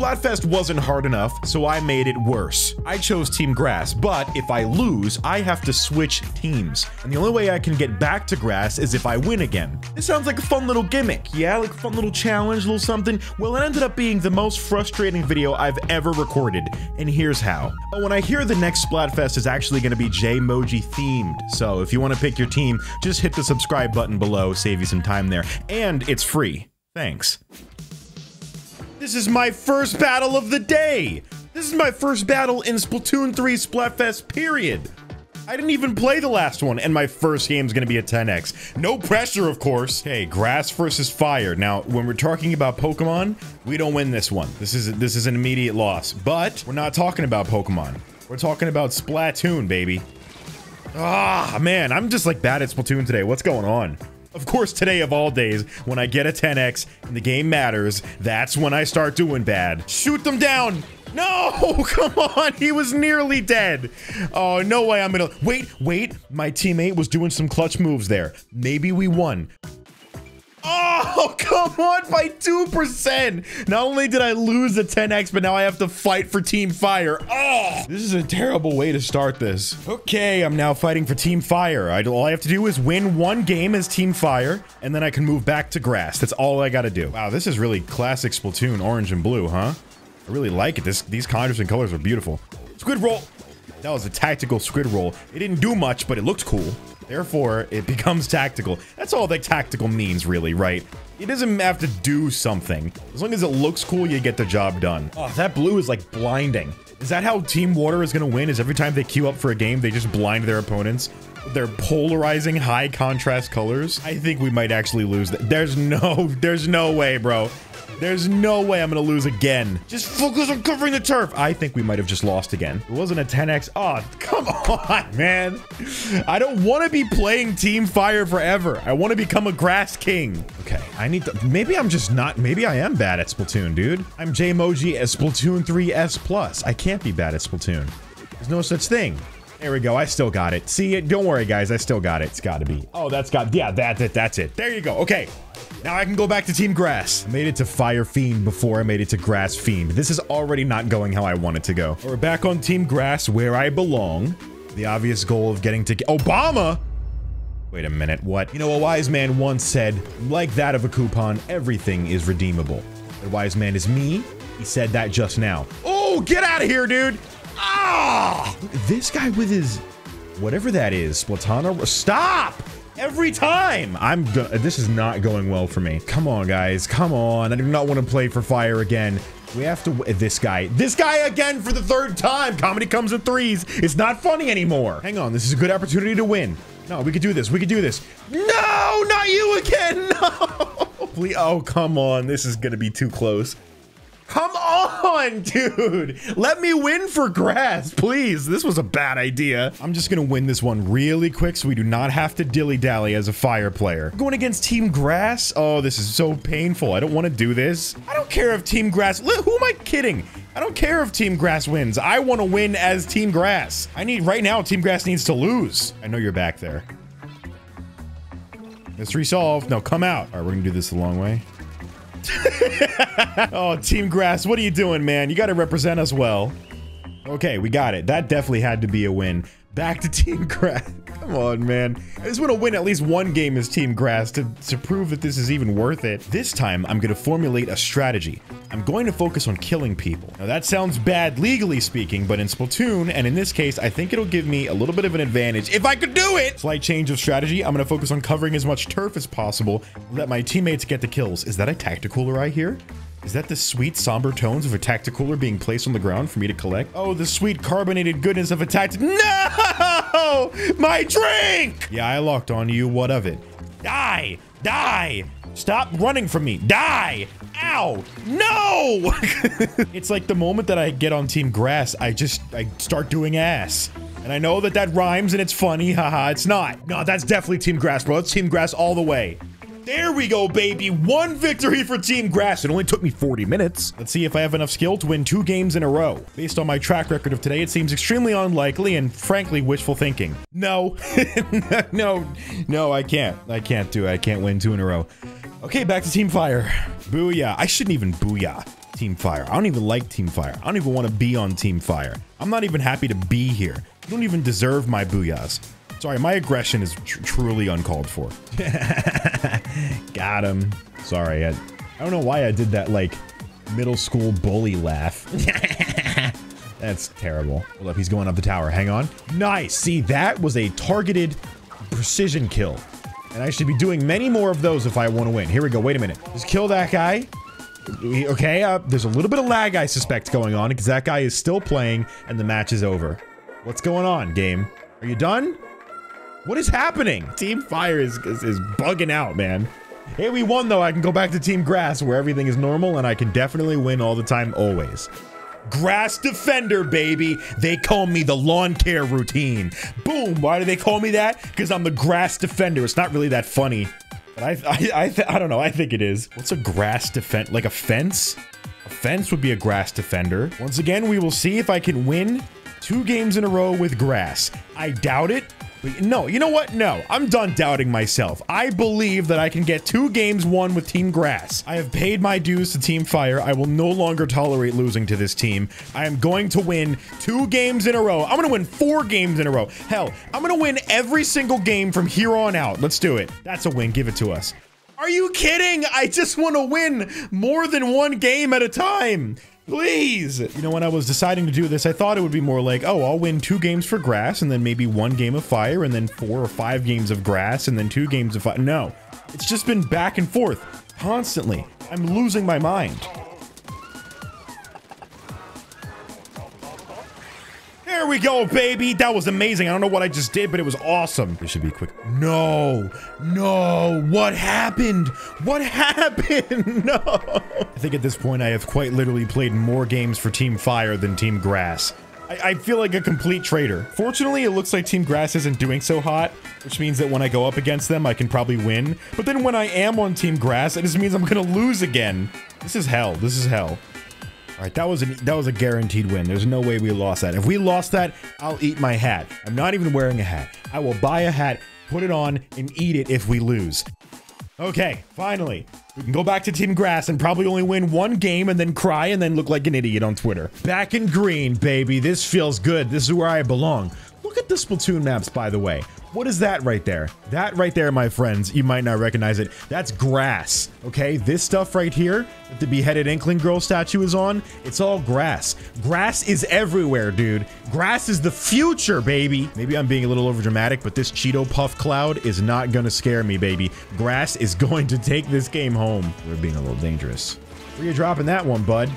Splatfest wasn't hard enough, so I made it worse. I chose Team Grass, but if I lose, I have to switch teams. And the only way I can get back to Grass is if I win again. This sounds like a fun little gimmick, yeah? Like a fun little challenge, little something. Well, it ended up being the most frustrating video I've ever recorded, and here's how. But when I hear the next Splatfest is actually going to be JayMoji themed, so if you want to pick your team, just hit the subscribe button below, save you some time there, and it's free. Thanks. This is my first battle of the day! This is my first battle in Splatoon 3 Splatfest, period! I didn't even play the last one, and my first game's gonna be a 10x. No pressure, of course. Hey, grass versus fire. Now, when we're talking about Pokemon, we don't win this one. This is this is an immediate loss. But we're not talking about Pokemon. We're talking about Splatoon, baby. Ah, man, I'm just like bad at Splatoon today. What's going on? Of course, today of all days, when I get a 10x and the game matters, that's when I start doing bad. Shoot them down! No! Come on! He was nearly dead! Oh, no way I'm gonna- Wait, wait! My teammate was doing some clutch moves there. Maybe we won. Oh, come on, by 2%! Not only did I lose the 10x, but now I have to fight for Team Fire. Oh! This is a terrible way to start this. Okay, I'm now fighting for Team Fire. I, all I have to do is win one game as Team Fire, and then I can move back to Grass. That's all I gotta do. Wow, this is really classic Splatoon, orange and blue, huh? I really like it. This, these contrasts and colors are beautiful. Squid roll! That was a tactical squid roll. It didn't do much, but it looked cool. Therefore, it becomes tactical. That's all that tactical means, really, right? It doesn't have to do something. As long as it looks cool, you get the job done. Oh, that blue is like blinding. Is that how Team Water is gonna win? Is every time they queue up for a game, they just blind their opponents? They're polarizing high contrast colors. I think we might actually lose. That. There's no, there's no way, bro. There's no way I'm gonna lose again. Just focus on covering the turf. I think we might have just lost again. It wasn't a 10x. Oh, come on, man. I don't want to be playing Team Fire forever. I want to become a Grass King. Okay, I need to. Maybe I'm just not. Maybe I am bad at Splatoon, dude. I'm JayMoji as Splatoon 3 S Plus. I can't be bad at Splatoon. There's no such thing. There we go. I still got it. See it? Don't worry, guys. I still got it. It's got to be. Oh, that's got. Yeah, that's it. That's it. There you go. Okay. Now I can go back to Team Grass. I made it to Fire Fiend before I made it to Grass Fiend. This is already not going how I want it to go. We're back on Team Grass where I belong. The obvious goal of getting to Obama. Wait a minute, what? You know, a wise man once said, like that of a coupon, everything is redeemable. The wise man is me. He said that just now. Oh, get out of here, dude. Ah! This guy with his, whatever that is, Splatana, stop! Every time! I'm this is not going well for me. Come on, guys, come on. I do not want to play for fire again. We have to, this guy, this guy again for the third time. Comedy comes in threes. It's not funny anymore. Hang on, this is a good opportunity to win. No, we could do this. We could do this. No, not you again. No. Oh, come on. This is going to be too close. On, dude. Let me win for grass, please. This was a bad idea. I'm just to win this one really quick so we do not have to dilly-dally as a fire player. Going against Team Grass? Oh, this is so painful. I don't want to do this. I don't care if Team Grass... Who am I kidding? I don't care if Team Grass wins. I want to win as Team Grass. I need... Right now, Team Grass needs to lose. I know you're back there. Mystery solved. No, come out. All right, we're to do this the long way. oh, Team Grass, what are you doing, man? You got to represent us well. Okay, we got it. That definitely had to be a win. Back to Team Grass. Come on, man. I just want to win at least one game as Team Grass to, to prove that this is even worth it. This time, I'm going to formulate a strategy. I'm going to focus on killing people. Now, that sounds bad legally speaking, but in Splatoon, and in this case, I think it'll give me a little bit of an advantage if I could do it! Slight change of strategy. I'm going to focus on covering as much turf as possible, let my teammates get the kills. Is that a Tacticooler I hear? Is that the sweet somber tones of a Tacticooler being placed on the ground for me to collect? Oh, the sweet carbonated goodness of a tact- No! My drink! Yeah, I locked on you. What of it? Die! Die! Stop running from me. Die! Ow! No! it's like the moment that I get on Team Grass, I just, I start doing ass. And I know that that rhymes and it's funny. Haha, it's not. No, that's definitely Team Grass, bro. It's Team Grass all the way. There we go, baby. One victory for Team Grass. It only took me 40 minutes. Let's see if I have enough skill to win two games in a row. Based on my track record of today, it seems extremely unlikely and frankly wishful thinking. No, no, no, I can't. I can't do it. I can't win two in a row. Okay, back to Team Fire. Booyah. I shouldn't even booyah. Team Fire. I don't even like Team Fire. I don't even want to be on Team Fire. I'm not even happy to be here. You don't even deserve my booyahs. Sorry, my aggression is tr truly uncalled for. Got him. Sorry, I, I don't know why I did that, like, middle school bully laugh. That's terrible. Hold up, he's going up the tower. Hang on. Nice. See, that was a targeted precision kill. And I should be doing many more of those if I want to win. Here we go. Wait a minute. Just kill that guy. Okay, uh, there's a little bit of lag, I suspect, going on because that guy is still playing and the match is over. What's going on, game? Are you done? What is happening? Team Fire is, is, is bugging out, man. Hey, we won, though. I can go back to Team Grass where everything is normal and I can definitely win all the time, always. Grass Defender, baby. They call me the lawn care routine. Boom. Why do they call me that? Because I'm the Grass Defender. It's not really that funny. But I, I, I, I don't know. I think it is. What's a grass defend? Like a fence? A fence would be a grass defender. Once again, we will see if I can win two games in a row with grass. I doubt it, no, you know what? No, I'm done doubting myself. I believe that I can get two games won with Team Grass. I have paid my dues to Team Fire. I will no longer tolerate losing to this team. I am going to win two games in a row. I'm going to win four games in a row. Hell, I'm going to win every single game from here on out. Let's do it. That's a win. Give it to us. Are you kidding? I just want to win more than one game at a time. Please! You know, when I was deciding to do this, I thought it would be more like, oh, I'll win two games for grass, and then maybe one game of fire, and then four or five games of grass, and then two games of fire. No. It's just been back and forth. Constantly. I'm losing my mind. There we go, baby. That was amazing. I don't know what I just did, but it was awesome. This should be quick. No, no. What happened? What happened? No. I think at this point I have quite literally played more games for Team Fire than Team Grass. I, I feel like a complete traitor. Fortunately, it looks like Team Grass isn't doing so hot, which means that when I go up against them, I can probably win. But then when I am on Team Grass, it just means I'm gonna lose again. This is hell. This is hell. All right, that was a that was a guaranteed win. There's no way we lost that. If we lost that, I'll eat my hat. I'm not even wearing a hat. I will buy a hat, put it on, and eat it if we lose. Okay, finally. We can go back to Team Grass and probably only win one game and then cry and then look like an idiot on Twitter. Back in green, baby. This feels good. This is where I belong. Look at the Splatoon maps, by the way. What is that right there? That right there, my friends, you might not recognize it. That's grass, okay? This stuff right here that the beheaded Inkling Girl statue is on, it's all grass. Grass is everywhere, dude. Grass is the future, baby. Maybe I'm being a little overdramatic, but this Cheeto Puff cloud is not gonna scare me, baby. Grass is going to take this game home. We're being a little dangerous. Where you dropping that one, bud?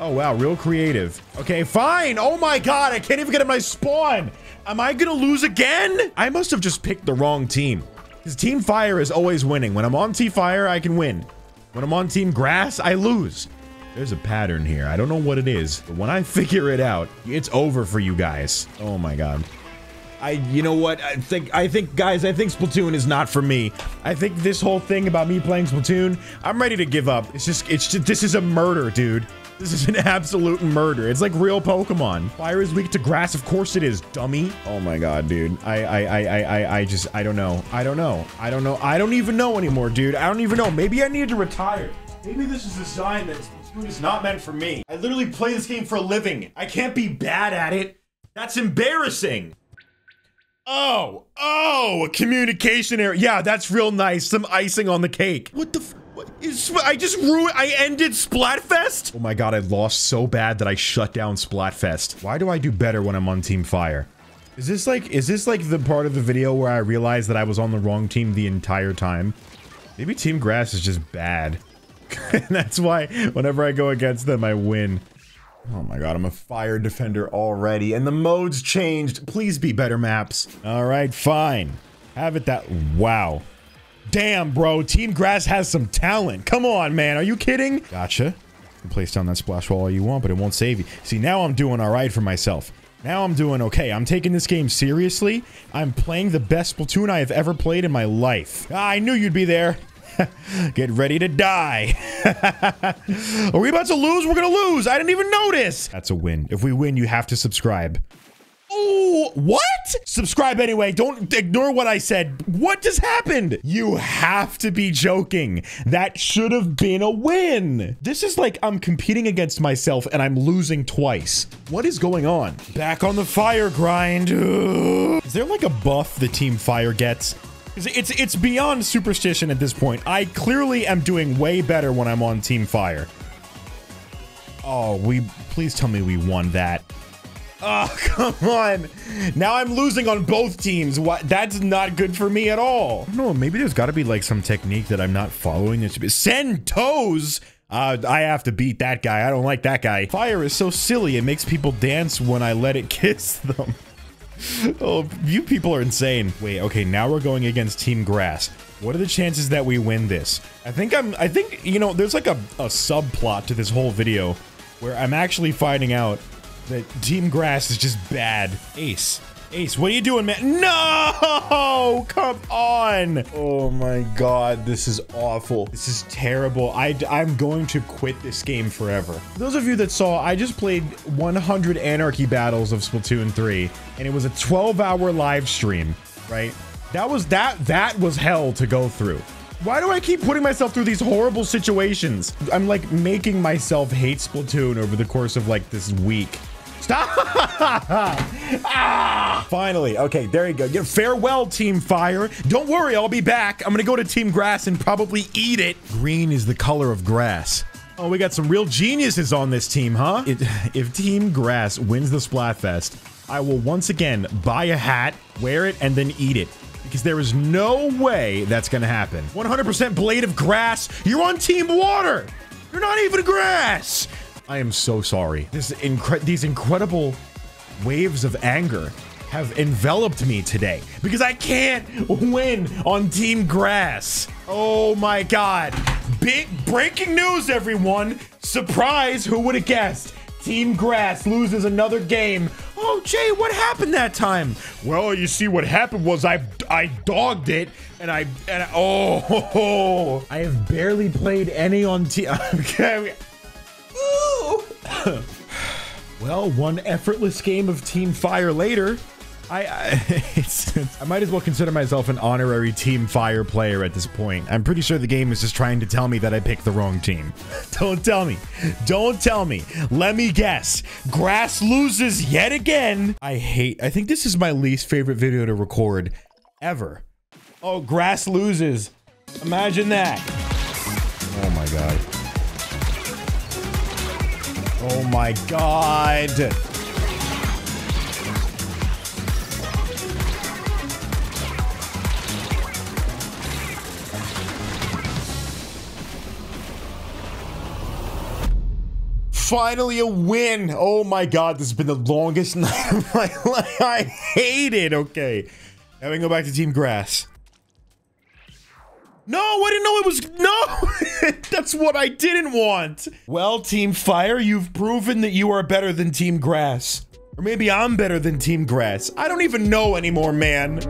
Oh, wow, real creative. Okay, fine. Oh my god, I can't even get in my spawn. Am I gonna lose again? I must have just picked the wrong team. Because Team Fire is always winning. When I'm on Team Fire, I can win. When I'm on Team Grass, I lose. There's a pattern here. I don't know what it is, but when I figure it out, it's over for you guys. Oh my god. I, you know what? I think, I think, guys, I think Splatoon is not for me. I think this whole thing about me playing Splatoon, I'm ready to give up. It's just, it's just, this is a murder, dude. This is an absolute murder. It's like real Pokemon. Fire is weak to grass. Of course it is, dummy. Oh my god, dude. I, I, I, I, I, I just, I don't know. I don't know. I don't know. I don't even know anymore, dude. I don't even know. Maybe I need to retire. Maybe this is a sign that is not meant for me. I literally play this game for a living. I can't be bad at it. That's embarrassing. Oh, oh, a communication error. Yeah, that's real nice. Some icing on the cake. What the I just ruined- I ended Splatfest? Oh my god, I lost so bad that I shut down Splatfest. Why do I do better when I'm on Team Fire? Is this like- is this like the part of the video where I realized that I was on the wrong team the entire time? Maybe Team Grass is just bad. And that's why whenever I go against them, I win. Oh my god, I'm a fire defender already, and the modes changed. Please be better maps. All right, fine. Have it that- wow. Damn, bro. Team Grass has some talent. Come on, man. Are you kidding? Gotcha. You can place down that splash wall all you want, but it won't save you. See, now I'm doing all right for myself. Now I'm doing okay. I'm taking this game seriously. I'm playing the best Splatoon I have ever played in my life. Ah, I knew you'd be there. Get ready to die. Are we about to lose? We're gonna lose. I didn't even notice. That's a win. If we win, you have to subscribe. What? Subscribe anyway. Don't ignore what I said. What just happened? You have to be joking. That should have been a win. This is like I'm competing against myself and I'm losing twice. What is going on? Back on the fire grind. Is there like a buff the team fire gets? It's it's beyond superstition at this point. I clearly am doing way better when I'm on Team Fire. Oh, we please tell me we won that. Oh, come on. Now I'm losing on both teams. What? That's not good for me at all. No, maybe there's got to be like some technique that I'm not following. It should be send toes. Uh, I have to beat that guy. I don't like that guy. Fire is so silly. It makes people dance when I let it kiss them. oh, you people are insane. Wait, okay, now we're going against Team Grass. What are the chances that we win this? I think I'm, I think, you know, there's like a, a subplot to this whole video where I'm actually finding out that Team Grass is just bad. Ace. Ace, what are you doing, man? No! Come on! Oh my god, this is awful. This is terrible. I, I'm going to quit this game forever. Those of you that saw, I just played 100 Anarchy Battles of Splatoon 3, and it was a 12-hour live stream, right? That was that that was hell to go through. Why do I keep putting myself through these horrible situations? I'm like making myself hate Splatoon over the course of like this week. Stop! ah! Finally. Okay, there you go. Farewell, Team Fire. Don't worry, I'll be back. I'm gonna go to Team Grass and probably eat it. Green is the color of grass. Oh, we got some real geniuses on this team, huh? It, if Team Grass wins the Splatfest, I will once again buy a hat, wear it, and then eat it because there is no way that's going to happen. 100% blade of grass. You're on team water. You're not even grass. I am so sorry. This incre these incredible waves of anger have enveloped me today because I can't win on team grass. Oh my god. Big breaking news everyone. Surprise, who would have guessed? Team Grass loses another game. Oh, Jay, what happened that time? Well, you see, what happened was I I dogged it, and I and I, oh, I have barely played any on team. okay. well, one effortless game of Team Fire later. I I, I might as well consider myself an honorary Team Fire player at this point. I'm pretty sure the game is just trying to tell me that I picked the wrong team. Don't tell me. Don't tell me. Let me guess. Grass loses yet again. I hate. I think this is my least favorite video to record ever. Oh, Grass loses. Imagine that. Oh my god. Oh my god. finally a win. Oh my god, this has been the longest night of my life. I hate it. Okay. Now we can go back to Team Grass. No, I didn't know it was... No! That's what I didn't want. Well, Team Fire, you've proven that you are better than Team Grass. Or maybe I'm better than Team Grass. I don't even know anymore, man.